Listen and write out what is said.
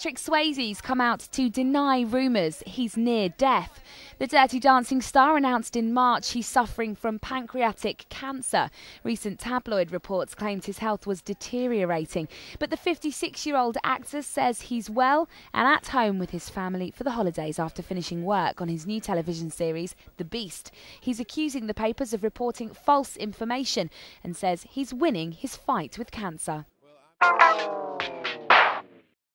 Patrick Swayze's come out to deny rumours he's near death. The Dirty Dancing star announced in March he's suffering from pancreatic cancer. Recent tabloid reports claimed his health was deteriorating, but the 56 year old actor says he's well and at home with his family for the holidays after finishing work on his new television series, The Beast. He's accusing the papers of reporting false information and says he's winning his fight with cancer. Well,